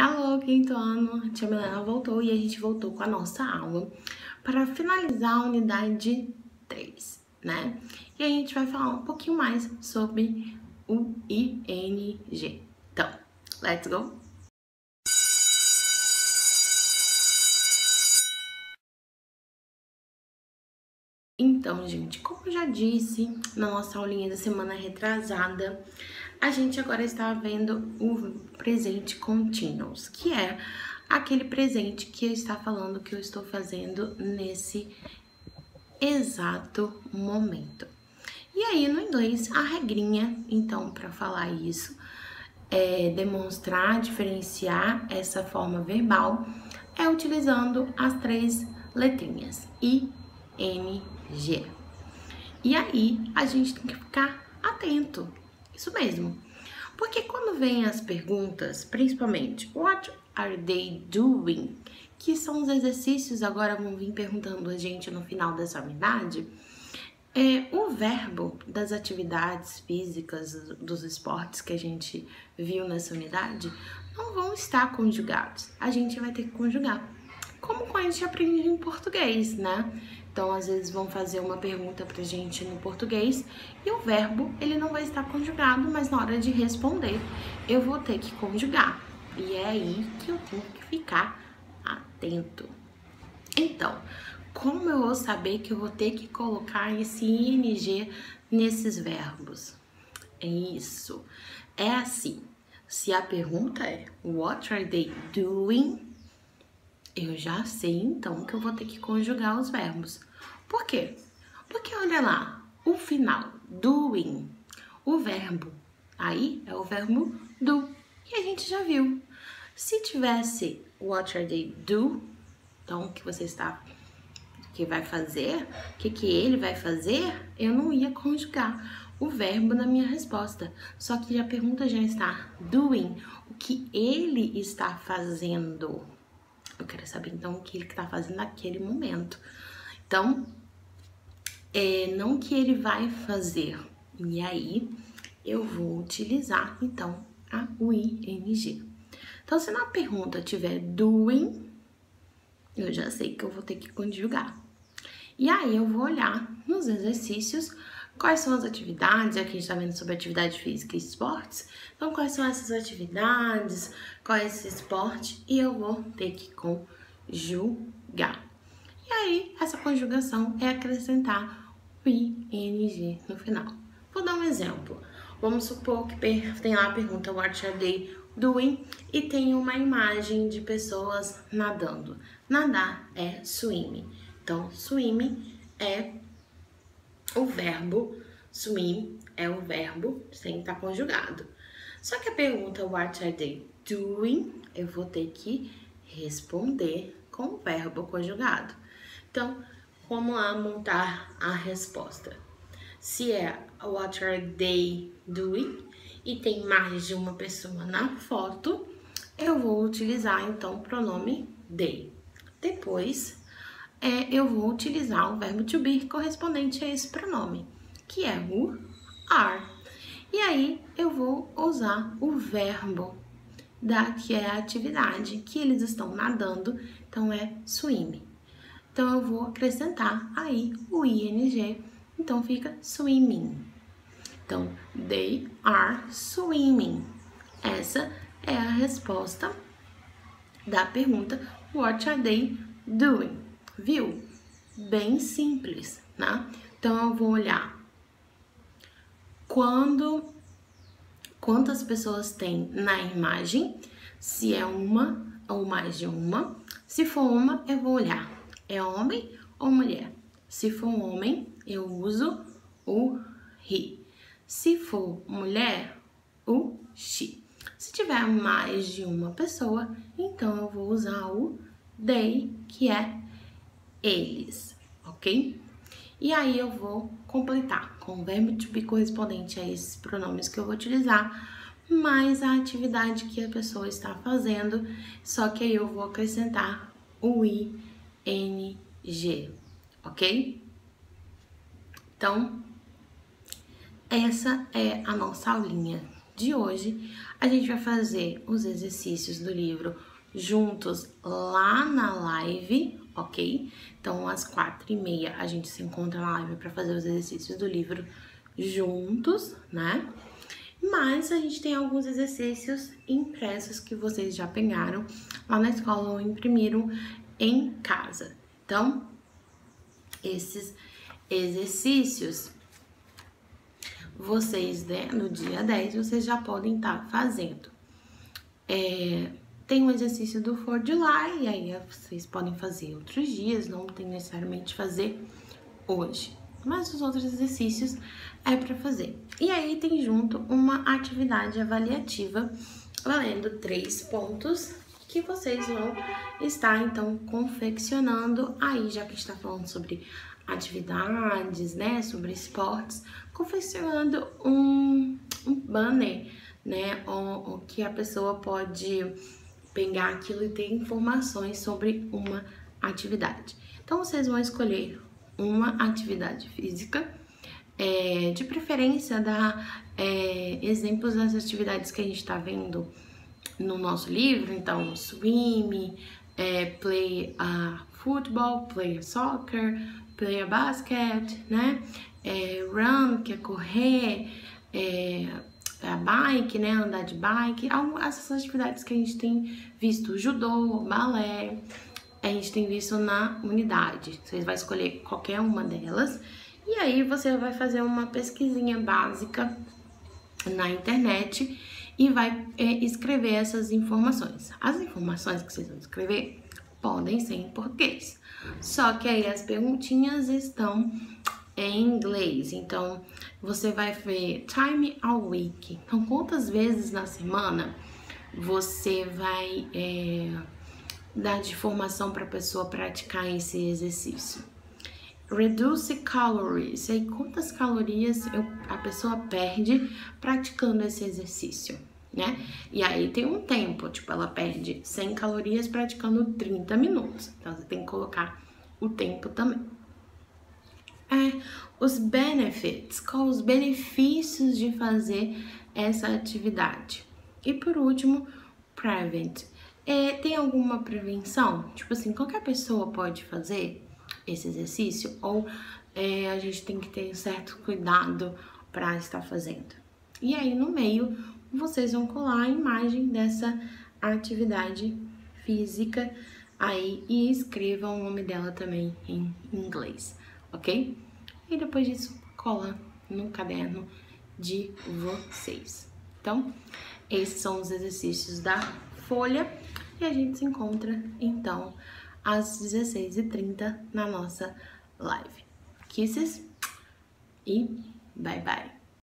Hello, quinto ano, tia Milena voltou e a gente voltou com a nossa aula para finalizar a unidade 3, né? E a gente vai falar um pouquinho mais sobre o ING. Então, let's go! Então, gente, como eu já disse na nossa aulinha da semana retrasada, a gente agora está vendo o presente continuous, que é aquele presente que está falando que eu estou fazendo nesse exato momento. E aí, no inglês, a regrinha, então, para falar isso, é demonstrar, diferenciar essa forma verbal, é utilizando as três letrinhas I, N, G. E aí, a gente tem que ficar atento. Isso mesmo. Porque quando vem as perguntas, principalmente, what are they doing? Que são os exercícios, agora vão vir perguntando a gente no final dessa unidade. É, o verbo das atividades físicas, dos esportes que a gente viu nessa unidade, não vão estar conjugados. A gente vai ter que conjugar. Como a gente aprende em português, né? Então, às vezes vão fazer uma pergunta pra gente no português e o verbo, ele não vai estar conjugado, mas na hora de responder, eu vou ter que conjugar. E é aí que eu tenho que ficar atento. Então, como eu vou saber que eu vou ter que colocar esse ing nesses verbos? É isso. É assim. Se a pergunta é What are they doing? Eu já sei então que eu vou ter que conjugar os verbos. Por quê? Porque olha lá, o final, doing, o verbo, aí é o verbo do. E a gente já viu. Se tivesse what are they do, então o que você está que vai fazer, o que, que ele vai fazer, eu não ia conjugar o verbo na minha resposta. Só que a pergunta já está doing, o que ele está fazendo. Eu quero saber então o que ele está fazendo naquele momento. Então, é, não que ele vai fazer. E aí, eu vou utilizar, então, a, ing. Então, se na pergunta tiver doing, eu já sei que eu vou ter que conjugar. E aí, eu vou olhar nos exercícios quais são as atividades, aqui a gente está vendo sobre atividade física e esportes. Então, quais são essas atividades, qual é esse esporte, e eu vou ter que conjugar. E aí, essa conjugação é acrescentar o ing no final. Vou dar um exemplo. Vamos supor que tem lá a pergunta What are they doing? E tem uma imagem de pessoas nadando. Nadar é swim. Então, swim é o verbo, swim é o verbo sem estar conjugado. Só que a pergunta What are they doing? Eu vou ter que responder com o verbo conjugado. Então, vamos lá montar a resposta. Se é what are they doing e tem mais de uma pessoa na foto, eu vou utilizar então o pronome they. Depois, é, eu vou utilizar o verbo to be correspondente a esse pronome, que é o are. E aí, eu vou usar o verbo da que é a atividade que eles estão nadando, então é swim. Então, eu vou acrescentar aí o ing, então fica swimming. Então, they are swimming. Essa é a resposta da pergunta What are they doing? Viu? Bem simples, né? Então, eu vou olhar quando quantas pessoas tem na imagem, se é uma ou mais de uma. Se for uma, eu vou olhar é homem ou mulher? Se for homem, eu uso o he. Se for mulher, o she. Se tiver mais de uma pessoa, então eu vou usar o they, que é eles, ok? E aí eu vou completar com o verbo to be correspondente a esses pronomes que eu vou utilizar, mais a atividade que a pessoa está fazendo, só que aí eu vou acrescentar o i NG, ok? Então, essa é a nossa aulinha de hoje, a gente vai fazer os exercícios do livro juntos lá na live, ok? Então, às quatro e meia a gente se encontra na live para fazer os exercícios do livro juntos, né? Mas a gente tem alguns exercícios impressos que vocês já pegaram lá na escola ou imprimiram em casa. Então, esses exercícios, vocês, né, no dia 10, vocês já podem estar tá fazendo. É, tem um exercício do For July, e aí vocês podem fazer outros dias, não tem necessariamente fazer hoje. Mas os outros exercícios é para fazer. E aí tem junto uma atividade avaliativa valendo três pontos que vocês vão estar então confeccionando aí, já que está falando sobre atividades, né, sobre esportes, confeccionando um, um banner, né, o que a pessoa pode pegar aquilo e ter informações sobre uma atividade. Então vocês vão escolher uma atividade física, é, de preferência dar é, exemplos das atividades que a gente está vendo no nosso livro, então swim, é, play a football, play a soccer, play a basket, né? É, run, que é correr, é, a bike, né? Andar de bike, essas atividades que a gente tem visto, judô, balé, a gente tem visto na unidade. Você vai escolher qualquer uma delas e aí você vai fazer uma pesquisinha básica na internet e vai é, escrever essas informações. As informações que vocês vão escrever podem ser em português, só que aí as perguntinhas estão em inglês. Então você vai ver time a week. Então, quantas vezes na semana você vai é, dar de formação para a pessoa praticar esse exercício? Reduce calories. E aí, quantas calorias eu, a pessoa perde praticando esse exercício, né? E aí tem um tempo, tipo, ela perde 100 calorias praticando 30 minutos. Então, você tem que colocar o tempo também. É, os benefits, quais os benefícios de fazer essa atividade. E por último, prevent. É, tem alguma prevenção? Tipo assim, qualquer pessoa pode fazer? esse exercício ou é, a gente tem que ter certo cuidado para estar fazendo. E aí no meio vocês vão colar a imagem dessa atividade física aí e escrevam o nome dela também em inglês, ok? E depois disso cola no caderno de vocês. Então, esses são os exercícios da folha e a gente se encontra então às 16h30 na nossa live. Kisses e bye bye!